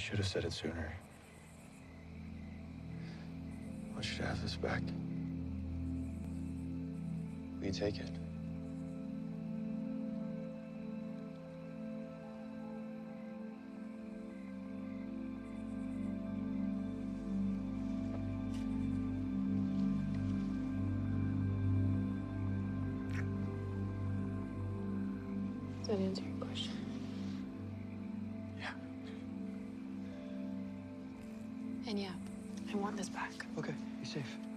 should have said it sooner. I want you to have this back. Will you take it? Does that answer your question? And yeah, I want this back. Okay, be safe.